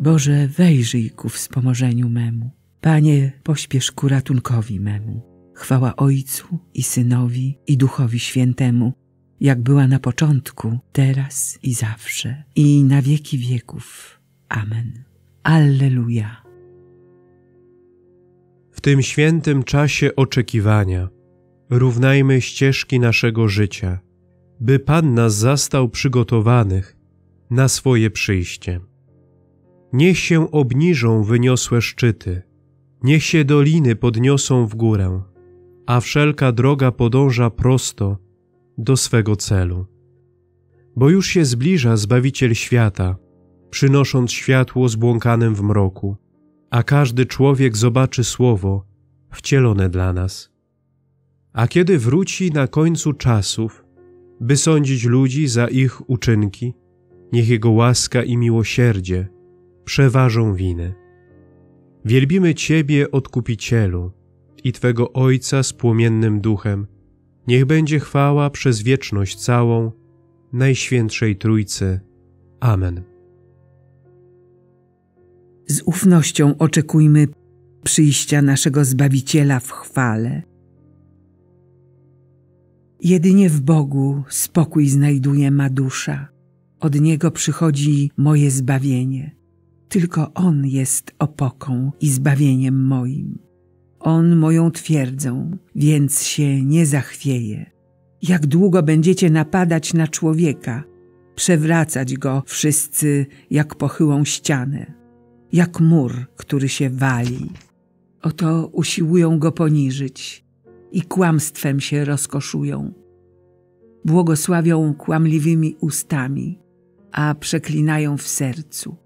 Boże, wejrzyj ku wspomożeniu memu. Panie, pośpiesz ku ratunkowi memu. Chwała Ojcu i Synowi i Duchowi Świętemu, jak była na początku, teraz i zawsze, i na wieki wieków. Amen. Alleluja. W tym świętym czasie oczekiwania równajmy ścieżki naszego życia, by Pan nas zastał przygotowanych na swoje przyjście. Niech się obniżą wyniosłe szczyty, niech się doliny podniosą w górę, a wszelka droga podąża prosto do swego celu. Bo już się zbliża Zbawiciel świata, przynosząc światło zbłąkanym w mroku, a każdy człowiek zobaczy słowo wcielone dla nas. A kiedy wróci na końcu czasów, by sądzić ludzi za ich uczynki, niech Jego łaska i miłosierdzie przeważą winy. Wielbimy Ciebie, Odkupicielu, i Twego Ojca z płomiennym duchem. Niech będzie chwała przez wieczność całą Najświętszej Trójcy. Amen. Z ufnością oczekujmy przyjścia naszego Zbawiciela w chwale. Jedynie w Bogu spokój znajduje ma dusza. Od Niego przychodzi moje zbawienie. Tylko On jest opoką i zbawieniem moim. On moją twierdzą, więc się nie zachwieje. Jak długo będziecie napadać na człowieka, przewracać go wszyscy jak pochyłą ścianę, jak mur, który się wali. Oto usiłują go poniżyć i kłamstwem się rozkoszują. Błogosławią kłamliwymi ustami, a przeklinają w sercu.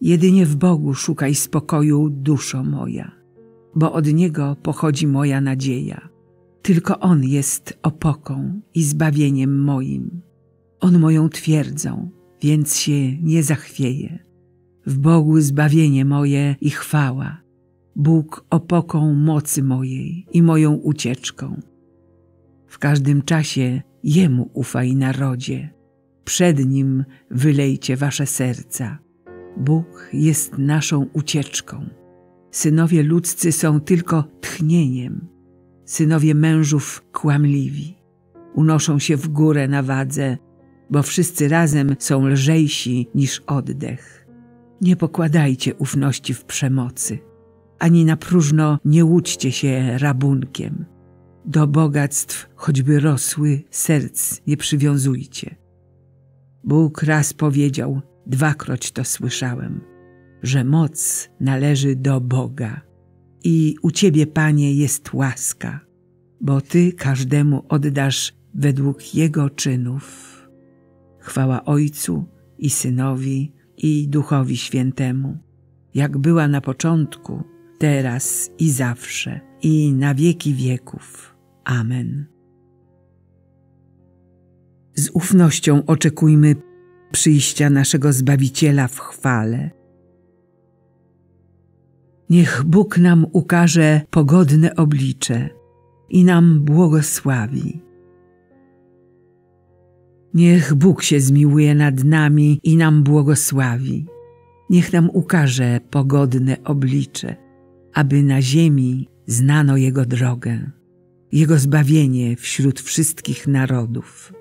Jedynie w Bogu szukaj spokoju, duszo moja, bo od Niego pochodzi moja nadzieja. Tylko On jest opoką i zbawieniem moim. On moją twierdzą, więc się nie zachwieje. W Bogu zbawienie moje i chwała. Bóg opoką mocy mojej i moją ucieczką. W każdym czasie Jemu ufaj narodzie. Przed Nim wylejcie wasze serca Bóg jest naszą ucieczką. Synowie ludzcy są tylko tchnieniem. Synowie mężów kłamliwi. Unoszą się w górę na wadze, bo wszyscy razem są lżejsi niż oddech. Nie pokładajcie ufności w przemocy, ani na próżno nie łudźcie się rabunkiem. Do bogactw, choćby rosły, serc nie przywiązujcie. Bóg raz powiedział – Dwakroć to słyszałem, że moc należy do Boga i u Ciebie, Panie, jest łaska, bo Ty każdemu oddasz według Jego czynów. Chwała Ojcu i Synowi i Duchowi Świętemu, jak była na początku, teraz i zawsze, i na wieki wieków. Amen. Z ufnością oczekujmy przyjścia naszego Zbawiciela w chwale. Niech Bóg nam ukaże pogodne oblicze i nam błogosławi. Niech Bóg się zmiłuje nad nami i nam błogosławi. Niech nam ukaże pogodne oblicze, aby na ziemi znano Jego drogę, Jego zbawienie wśród wszystkich narodów.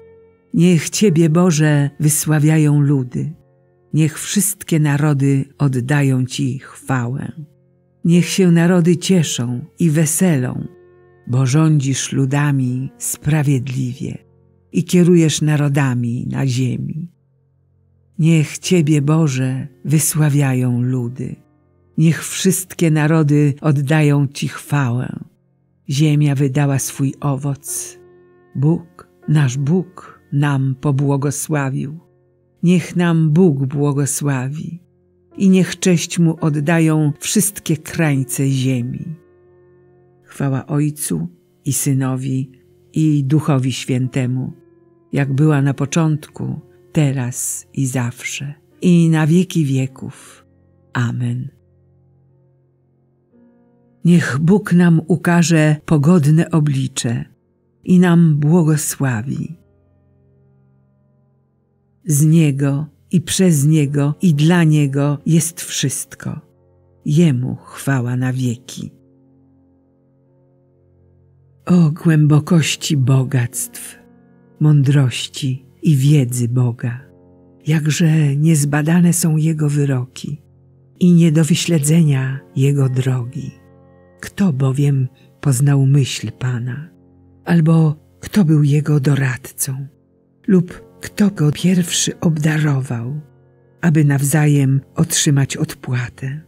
Niech Ciebie, Boże, wysławiają ludy. Niech wszystkie narody oddają Ci chwałę. Niech się narody cieszą i weselą, bo rządzisz ludami sprawiedliwie i kierujesz narodami na ziemi. Niech Ciebie, Boże, wysławiają ludy. Niech wszystkie narody oddają Ci chwałę. Ziemia wydała swój owoc. Bóg, nasz Bóg, nam pobłogosławił. Niech nam Bóg błogosławi i niech cześć Mu oddają wszystkie krańce ziemi. Chwała Ojcu i Synowi i Duchowi Świętemu, jak była na początku, teraz i zawsze, i na wieki wieków. Amen. Niech Bóg nam ukaże pogodne oblicze i nam błogosławi z Niego i przez Niego i dla Niego jest wszystko. Jemu chwała na wieki. O głębokości bogactw, mądrości i wiedzy Boga, jakże niezbadane są Jego wyroki i nie do wyśledzenia Jego drogi. Kto bowiem poznał myśl Pana, albo kto był Jego doradcą, lub kto Go pierwszy obdarował, aby nawzajem otrzymać odpłatę,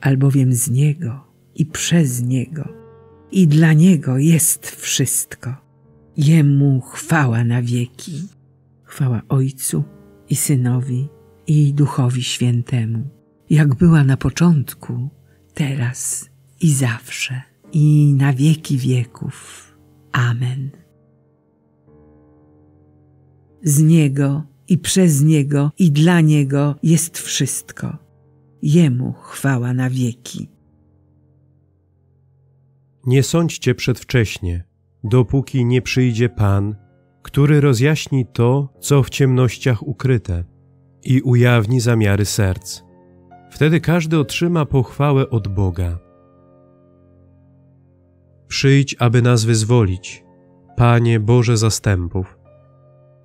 albowiem z Niego i przez Niego i dla Niego jest wszystko. Jemu chwała na wieki. Chwała Ojcu i Synowi i Duchowi Świętemu, jak była na początku, teraz i zawsze, i na wieki wieków. Amen. Z Niego i przez Niego i dla Niego jest wszystko. Jemu chwała na wieki. Nie sądźcie przedwcześnie, dopóki nie przyjdzie Pan, który rozjaśni to, co w ciemnościach ukryte i ujawni zamiary serc. Wtedy każdy otrzyma pochwałę od Boga. Przyjdź, aby nas wyzwolić, Panie Boże zastępów.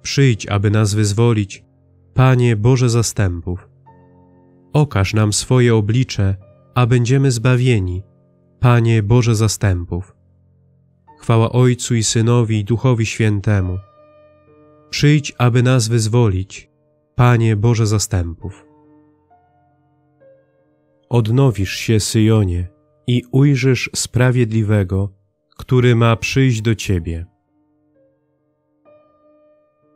Przyjdź, aby nas wyzwolić, Panie Boże zastępów. Okaż nam swoje oblicze, a będziemy zbawieni, Panie Boże zastępów. Chwała Ojcu i Synowi i Duchowi Świętemu. Przyjdź, aby nas wyzwolić, Panie Boże zastępów. Odnowisz się, Syjonie, i ujrzysz sprawiedliwego, który ma przyjść do Ciebie.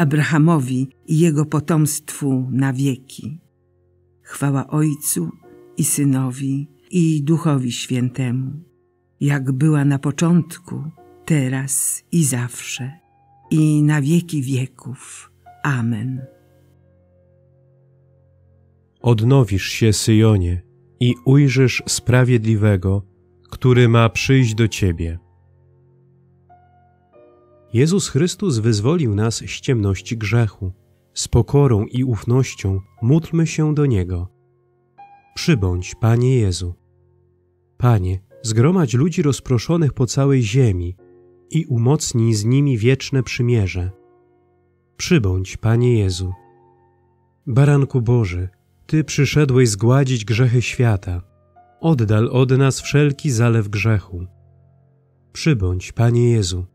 Abrahamowi i jego potomstwu na wieki. Chwała Ojcu i Synowi i Duchowi Świętemu, jak była na początku, teraz i zawsze, i na wieki wieków. Amen. Odnowisz się, Syjonie, i ujrzysz sprawiedliwego, który ma przyjść do Ciebie. Jezus Chrystus wyzwolił nas z ciemności grzechu. Z pokorą i ufnością módlmy się do Niego. Przybądź, Panie Jezu. Panie, zgromadź ludzi rozproszonych po całej ziemi i umocnij z nimi wieczne przymierze. Przybądź, Panie Jezu. Baranku Boży, Ty przyszedłeś zgładzić grzechy świata – oddal od nas wszelki zalew grzechu. Przybądź, Panie Jezu.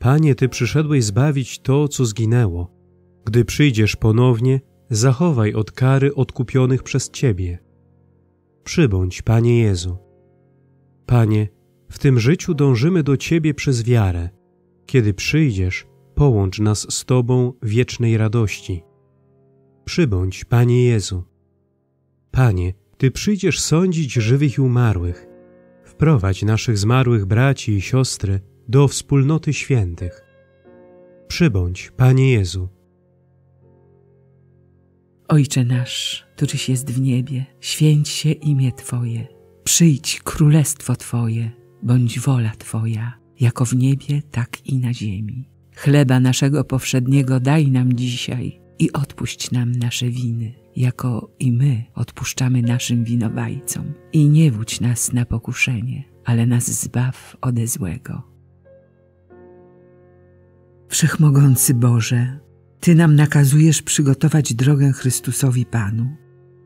Panie, Ty przyszedłeś zbawić to, co zginęło. Gdy przyjdziesz ponownie, zachowaj od kary odkupionych przez Ciebie. Przybądź, Panie Jezu. Panie, w tym życiu dążymy do Ciebie przez wiarę. Kiedy przyjdziesz, połącz nas z Tobą wiecznej radości. Przybądź, Panie Jezu. Panie, ty przyjdziesz sądzić żywych i umarłych. Wprowadź naszych zmarłych braci i siostry do wspólnoty świętych. Przybądź, Panie Jezu. Ojcze nasz, któryś jest w niebie, święć się imię Twoje. Przyjdź królestwo Twoje, bądź wola Twoja, jako w niebie, tak i na ziemi. Chleba naszego powszedniego daj nam dzisiaj i odpuść nam nasze winy jako i my odpuszczamy naszym winowajcom. I nie wódź nas na pokuszenie, ale nas zbaw ode złego. Wszechmogący Boże, Ty nam nakazujesz przygotować drogę Chrystusowi Panu.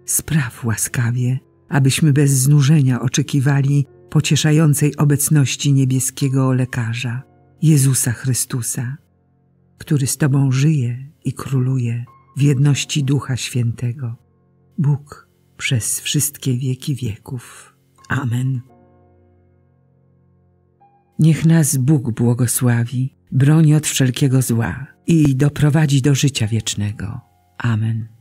Spraw łaskawie, abyśmy bez znużenia oczekiwali pocieszającej obecności niebieskiego lekarza, Jezusa Chrystusa, który z Tobą żyje i króluje w jedności Ducha Świętego. Bóg przez wszystkie wieki wieków. Amen. Niech nas Bóg błogosławi, broni od wszelkiego zła i doprowadzi do życia wiecznego. Amen.